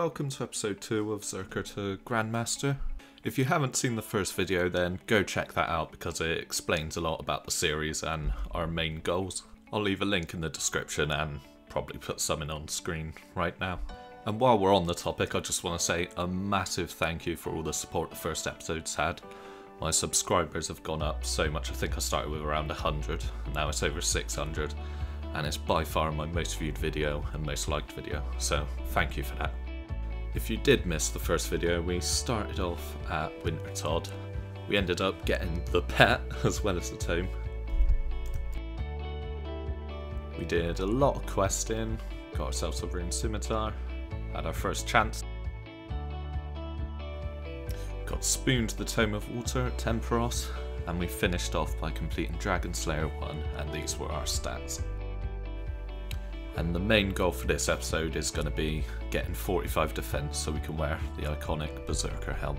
welcome to episode 2 of Zerker to Grandmaster. If you haven't seen the first video then go check that out because it explains a lot about the series and our main goals. I'll leave a link in the description and probably put something on screen right now. And while we're on the topic I just want to say a massive thank you for all the support the first episodes had. My subscribers have gone up so much, I think I started with around 100 and now it's over 600 and it's by far my most viewed video and most liked video, so thank you for that. If you did miss the first video, we started off at Wintertodt. We ended up getting the pet as well as the tome. We did a lot of questing, got ourselves a rune scimitar, had our first chance. Got spooned the Tome of Water at Tempoross, and we finished off by completing Dragon Slayer 1, and these were our stats. And the main goal for this episode is going to be getting 45 defense so we can wear the iconic Berserker helm.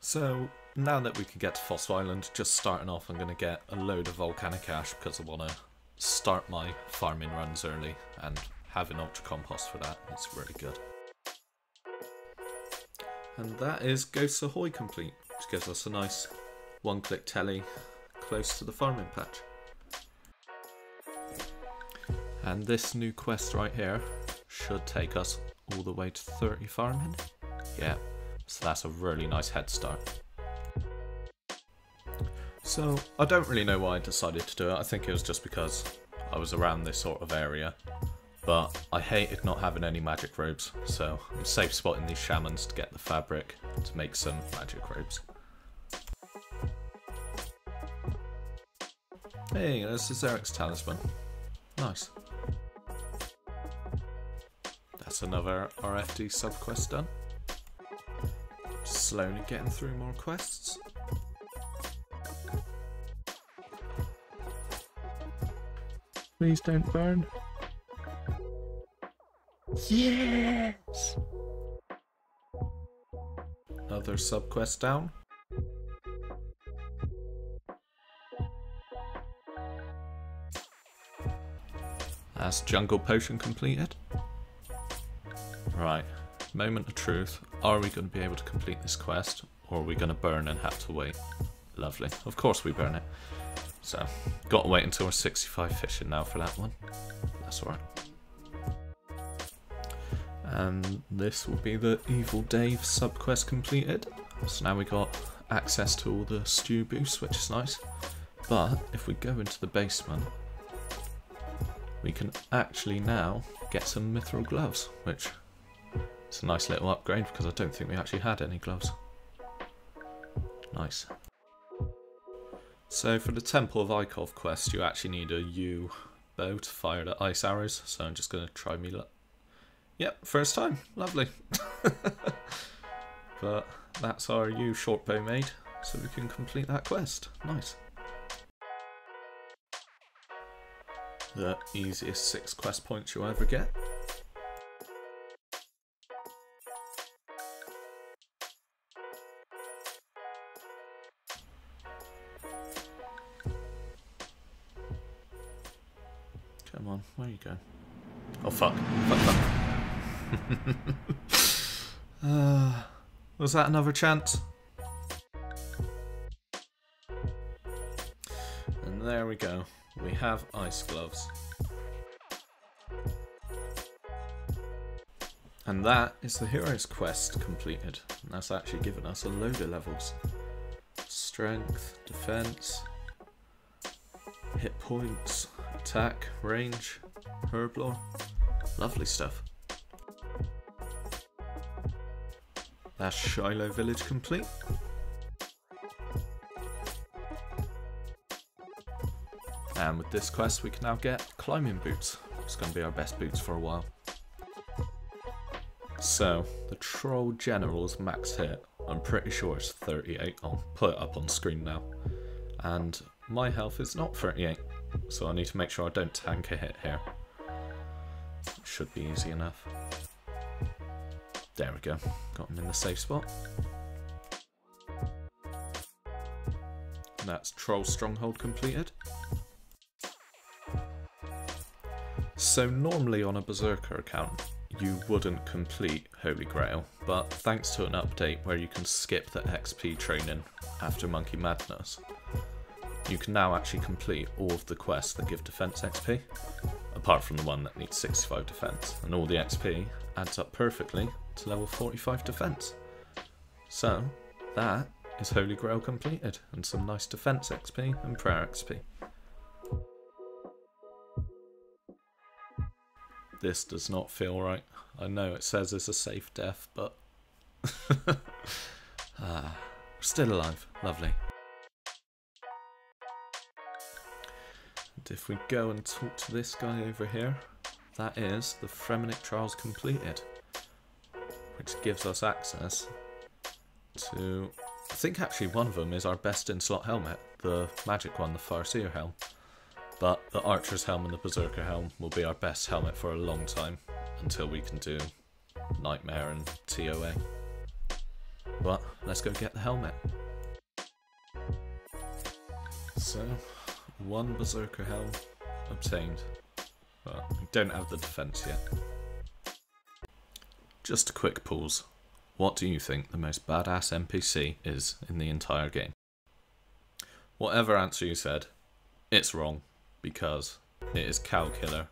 So now that we can get to Fossil Island, just starting off I'm going to get a load of volcanic ash because I want to start my farming runs early and having ultra compost for that, it's really good. And that is Ghosts Ahoy complete, which gives us a nice one-click telly close to the farming patch. And this new quest right here should take us all the way to 30 farming. Yeah, so that's a really nice head start. So, I don't really know why I decided to do it. I think it was just because I was around this sort of area. But I hated not having any magic robes, so I'm safe spotting these shamans to get the fabric to make some magic robes. Hey, this is Eric's talisman. Nice. That's another RFD subquest done. Slowly getting through more quests. Please don't burn. Yes! Another subquest down. That's Jungle Potion completed. Right, moment of truth. Are we going to be able to complete this quest, or are we going to burn and have to wait? Lovely. Of course we burn it. So, got to wait until we're 65 fishing now for that one. That's alright. And this will be the Evil Dave subquest completed. So now we got access to all the stew boosts, which is nice. But if we go into the basement, we can actually now get some mithril gloves, which is a nice little upgrade because I don't think we actually had any gloves. Nice. So for the Temple of Ikov quest, you actually need a yew bow to fire the ice arrows, so I'm just going to try me luck. Yep, first time. Lovely. but that's our yew short bow made, so we can complete that quest. Nice. the easiest six quest points you'll ever get. Come on, where you going? Oh fuck, fuck, fuck. uh, was that another chance? And there we go we have ice gloves. And that is the hero's quest completed. And that's actually given us a load of levels. Strength, defense, hit points, attack, range, herblore. Lovely stuff. That's Shiloh Village complete. And with this quest we can now get climbing boots. It's going to be our best boots for a while. So, the Troll General's max hit, I'm pretty sure it's 38. I'll put it up on screen now. And my health is not 38, so I need to make sure I don't tank a hit here. Should be easy enough. There we go, got him in the safe spot. That's Troll Stronghold completed. So normally on a Berserker account, you wouldn't complete Holy Grail, but thanks to an update where you can skip the XP training after Monkey Madness, you can now actually complete all of the quests that give defense XP, apart from the one that needs 65 defense, and all the XP adds up perfectly to level 45 defense. So, that is Holy Grail completed, and some nice defense XP and prayer XP. This does not feel right. I know it says it's a safe death, but. ah, still alive. Lovely. If we go and talk to this guy over here, that is the Fremennik Trials completed, which gives us access to. I think actually one of them is our best in slot helmet, the magic one, the Farseer helm. But the Archer's helm and the Berserker helm will be our best helmet for a long time until we can do Nightmare and TOA. But let's go get the helmet. So, one Berserker helm obtained. But we don't have the defense yet. Just a quick pause. What do you think the most badass NPC is in the entire game? Whatever answer you said, it's wrong because it is Cow Killer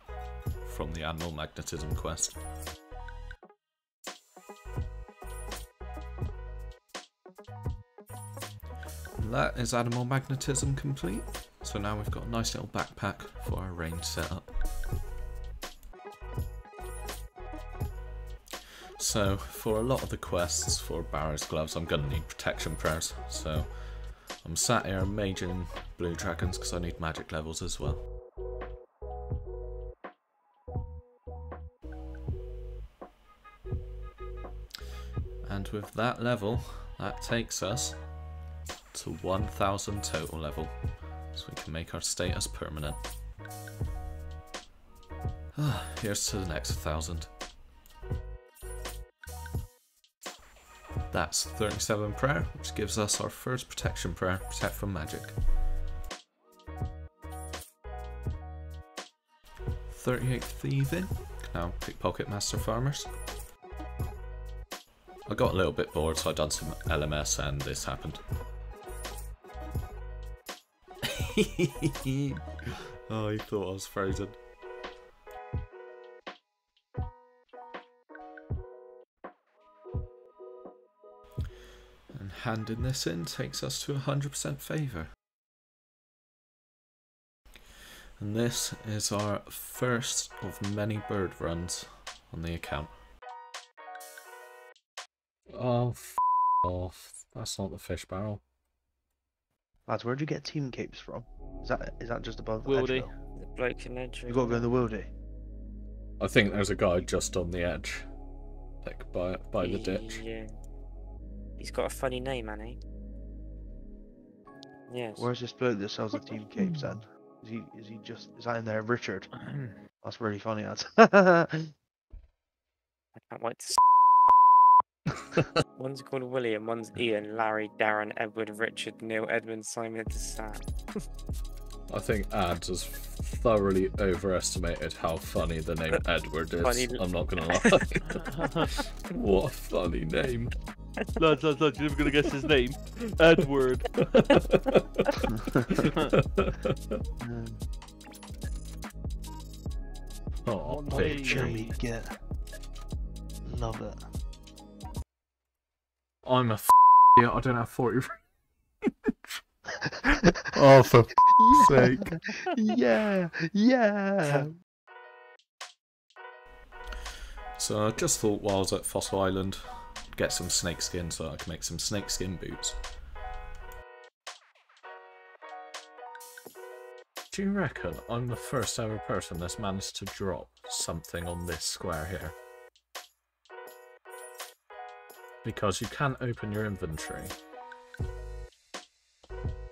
from the Animal Magnetism quest. That is Animal Magnetism complete. So now we've got a nice little backpack for our range setup. So for a lot of the quests for Barrow's Gloves I'm going to need protection prayers. So I'm sat here maging blue dragons because I need magic levels as well. And with that level, that takes us to 1000 total level. Make our status permanent. Ah, here's to the next 1000. That's 37 prayer, which gives us our first protection prayer, protect from magic. 38 thieving, now pickpocket master farmers. I got a little bit bored so I done some LMS and this happened. oh, he thought I was frozen. And handing this in takes us to 100% favour. And this is our first of many bird runs on the account. Oh, off. That's not the fish barrel. Lads, where'd you get team capes from? Is that is that just above Wildy. Edgeville? The bloke in Edge. You got to go in the wildy. I think there's a guy just on the edge. Like by by the ditch. Yeah. Uh, he's got a funny name, Annie. Yes. Where's this bloke that sells the team capes then? Is he is he just is that in there? Richard. That's really funny, lads. I can't wait to. s- one's called William, one's Ian, Larry, Darren, Edward, Richard, Neil, Edmund, Simon, Sam. I think Ads has thoroughly overestimated how funny the name Edward is. Funny- I'm not gonna lie. what a funny name. lads, lads, lads, you're never gonna guess his name. Edward. Oh, One big day. Jeremy get. Love it. I'm a f- yeah, I don't have 40. oh, for f- sake. yeah, yeah. So I just thought while I was at Fossil Island, get some snake skin so I can make some snake skin boots. Do you reckon I'm the first ever person that's managed to drop something on this square here? Because you can't open your inventory.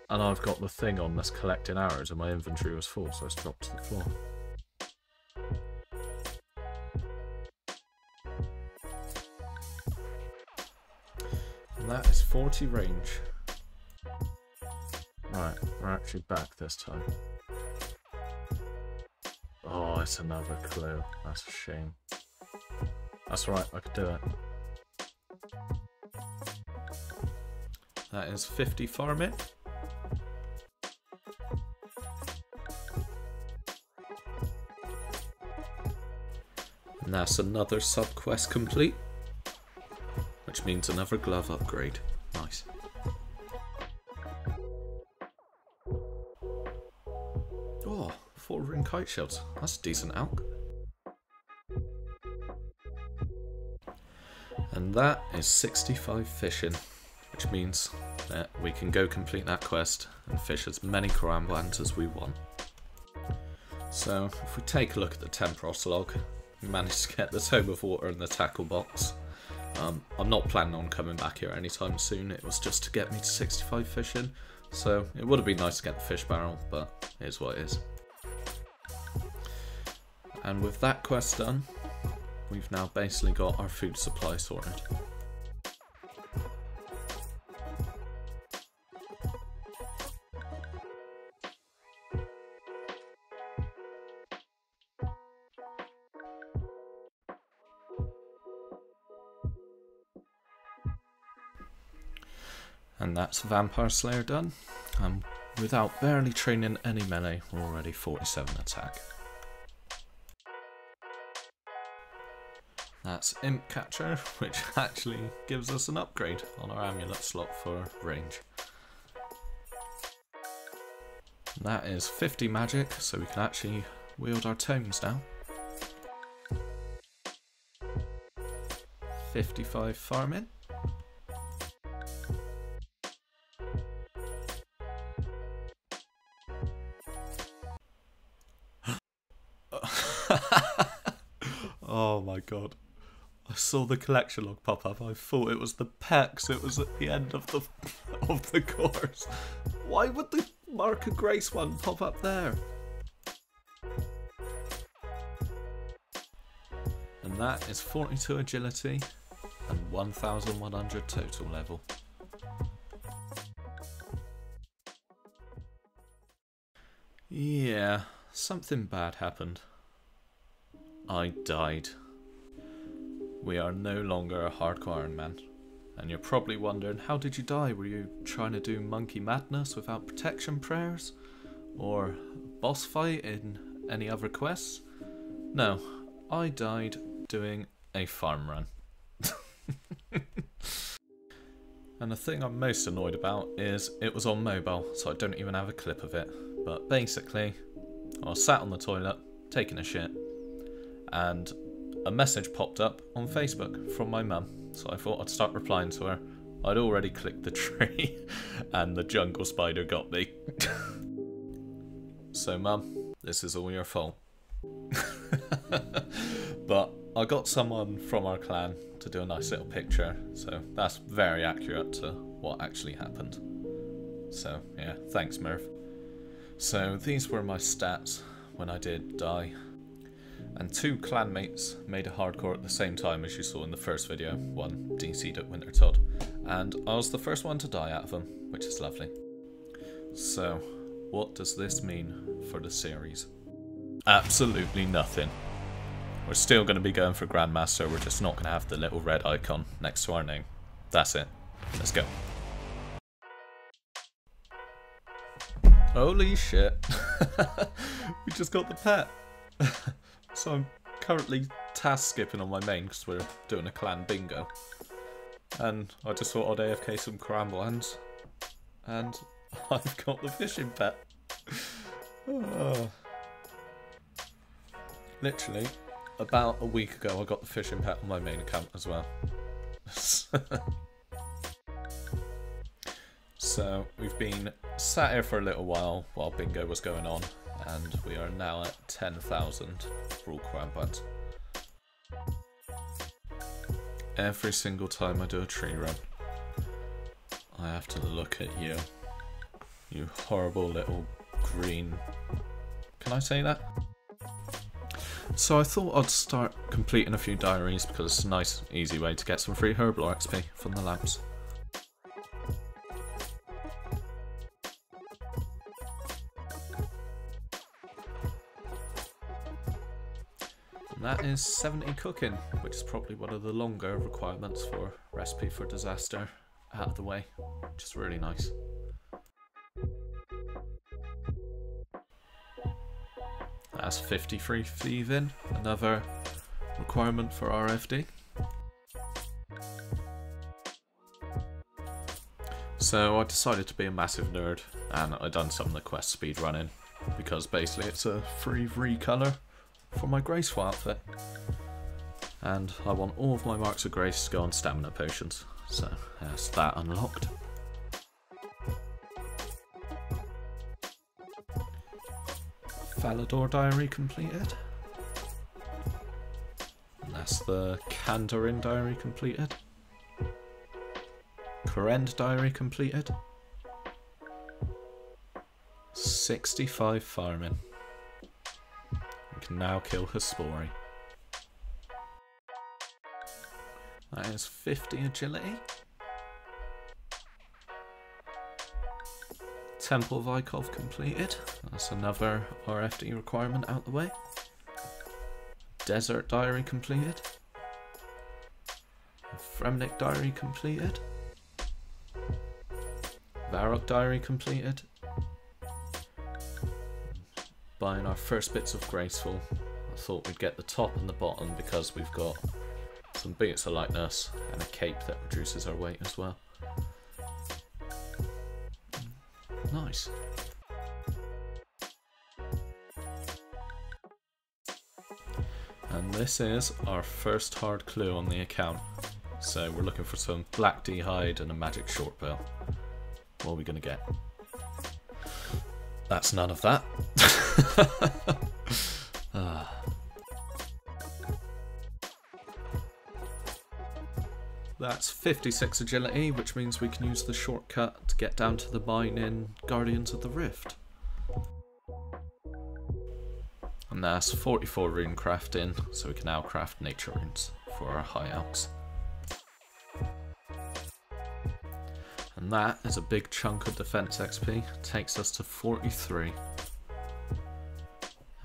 And I've got the thing on that's collecting arrows and my inventory was full, so it's dropped to the floor. And that is 40 range. Right, we're actually back this time. Oh, it's another clue. That's a shame. That's right, I could do it. That is 50 farming. And that's another sub quest complete. Which means another glove upgrade. Nice. Oh, four ring kite shells. That's a decent elk. And that is 65 fishing, which means that we can go complete that quest and fish as many Karambwans as we want. So, if we take a look at the Tempoross log, we managed to get the Tome of Water in the tackle box. Um, I'm not planning on coming back here anytime soon, it was just to get me to 65 fishing, so it would have been nice to get the fish barrel, but it is what it is. And with that quest done, we've now basically got our food supply sorted. And that's Vampire Slayer done. Um, without barely training any melee, we're already 47 attack. That's Imp Catcher, which actually gives us an upgrade on our amulet slot for range. That is 50 magic, so we can actually wield our tomes now. 55 farming. God. I saw the collection log pop up. I thought it was the pecs. It was at the end of the of the course. Why would the Mark of Grace one pop up there? And that is 42 agility and 1100 total level. Yeah, something bad happened. I died. We are no longer a hardcore Iron Man. And you're probably wondering, how did you die? Were you trying to do monkey madness without protection prayers? Or boss fight in any other quests? No, I died doing a farm run. and the thing I'm most annoyed about is it was on mobile, so I don't even have a clip of it. But basically, I was sat on the toilet, taking a shit, and a message popped up on Facebook from my mum. So I thought I'd start replying to her. I'd already clicked the tree, and the jungle spider got me. so, mum, this is all your fault. but I got someone from our clan to do a nice little picture, so that's very accurate to what actually happened. So, yeah, thanks, Merv. So, these were my stats when I did die. And two clanmates made a hardcore at the same time as you saw in the first video, one DC'd at Wintertodt. And I was the first one to die out of them, which is lovely. So, what does this mean for the series? Absolutely nothing. We're still going to be going for Grandmaster, we're just not going to have the little red icon next to our name. That's it. Let's go. Holy shit. we just got the pet. so I'm currently task skipping on my main because we're doing a clan bingo. And I just thought I'd AFK some. And And I've got the fishing pet. oh. Literally, about a week ago I got the fishing pet on my main account as well. so we've been sat here for a little while while bingo was going on and we are now at 10,000 for all Karambwans. Every single time I do a tree run, I have to look at you. You horrible little green... Can I say that? So I thought I'd start completing a few diaries because it's a nice, easy way to get some free Herblore XP from the labs. That is 70 cooking, which is probably one of the longer requirements for Recipe for Disaster out of the way, which is really nice. That's 53 thieving, another requirement for RFD. So I decided to be a massive nerd and I done some of the quest speed running because basically it's a free recolor for my graceful outfit. And I want all of my marks of grace to go on stamina potions. So that's that unlocked. Falador diary completed. And that's the Kandarin diary completed. Kourend diary completed. 65 farming. Can now kill Hespori. That is 50 agility. Temple of Ikov completed. That's another RFD requirement out the way. Desert Diary completed. Fremennik Diary completed. Varrock Diary completed. Buying our first bits of Graceful. I thought we'd get the top and the bottom because we've got some boots of lightness and a cape that reduces our weight as well. Nice. And this is our first hard clue on the account. So we're looking for some black d'hide and a magic short bow. What are we going to get? That's none of that. ah. That's 56 agility, which means we can use the shortcut to get down to the mine in Guardians of the Rift. And that's 44 rune crafting, so we can now craft nature runes for our high alchs. And that is a big chunk of defense XP, takes us to 43.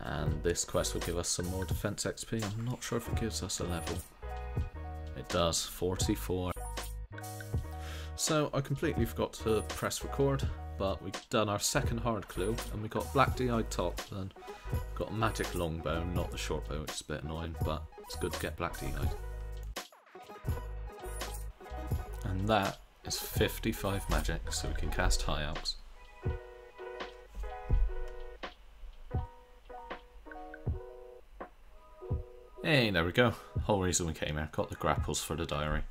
And this quest will give us some more defense XP, I'm not sure if it gives us a level. It does, 44. So I completely forgot to press record, but we've done our second hard clue, and we got Black d'hide top, and got Magic Longbow, not the short bow, which is a bit annoying, but it's good to get Black d'hide. And that is 55 magic, so we can cast High Alchs. Hey, there we go. Whole reason we came here. Got the grapples for the diary.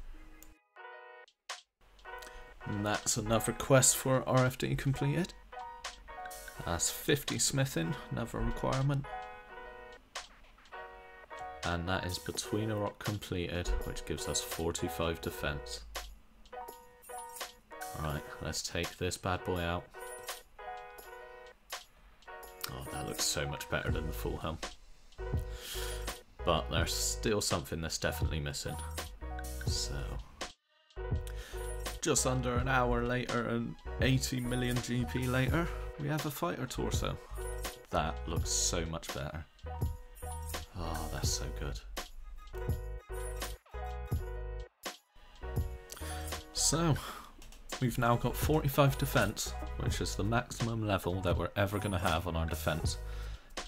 And that's another quest for RFD completed. That's 50 smithing, another requirement. And that is between a rock completed, which gives us 45 defense. Right, let's take this bad boy out. Oh, that looks so much better than the full helm. But there's still something that's definitely missing. So, just under an hour later and 80 million GP later, we have a fighter torso. That looks so much better. Oh, that's so good. So, we've now got 45 defense, which is the maximum level that we're ever going to have on our defense.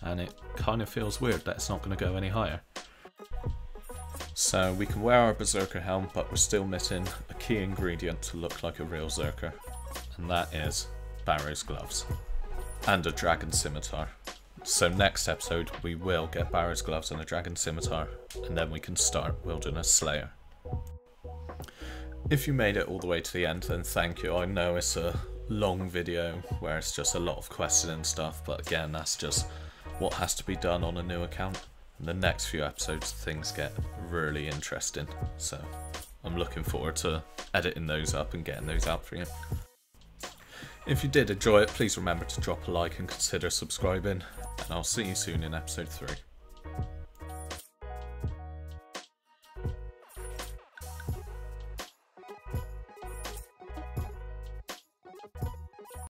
And it kind of feels weird that it's not going to go any higher. So we can wear our Berserker helm, but we're still missing a key ingredient to look like a real Zerker. And that is Barrow's gloves. And a dragon scimitar. So next episode we will get Barrow's gloves and a dragon scimitar, and then we can start Wilderness Slayer. If you made it all the way to the end, then thank you. I know it's a long video where it's just a lot of questions and stuff, but again, that's just what has to be done on a new account. In the next few episodes, things get really interesting, so I'm looking forward to editing those up and getting those out for you. If you did enjoy it, please remember to drop a like and consider subscribing, and I'll see you soon in episode 3.